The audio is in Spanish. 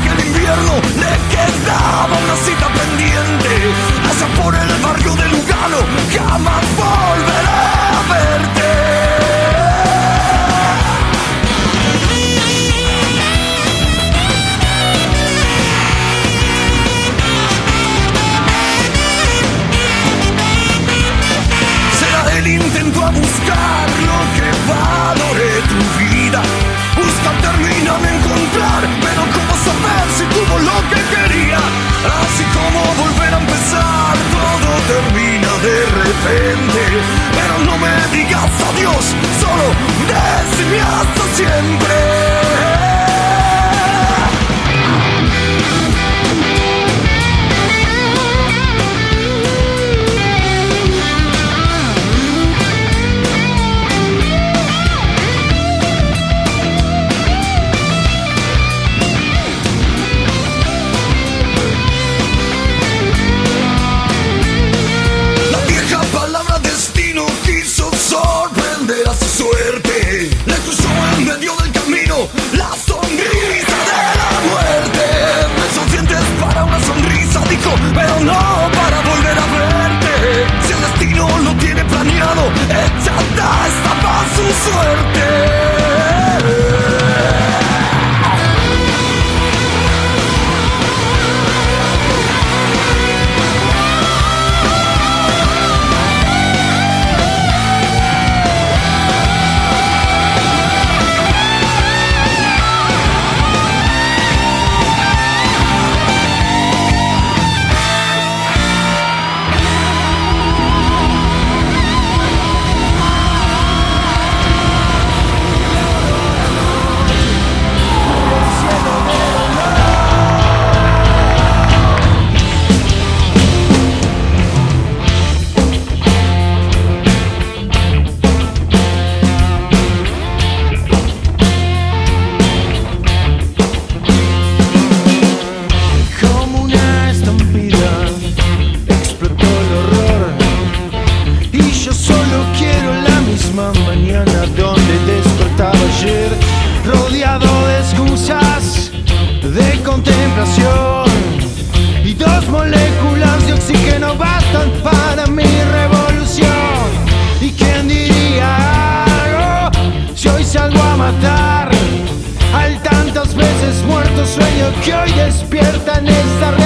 que el invierno. Que hoy despierta en esta